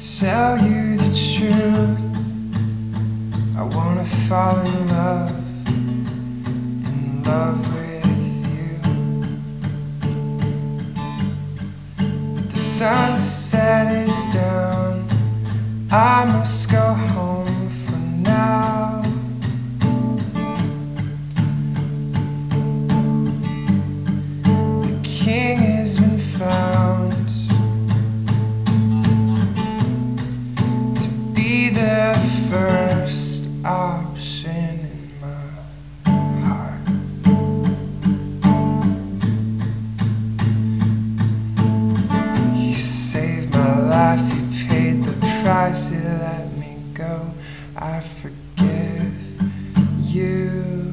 tell you the truth, I wanna fall in love, in love with you. The sunset is down, I must go home life, you paid the price, you let me go. I forgive you.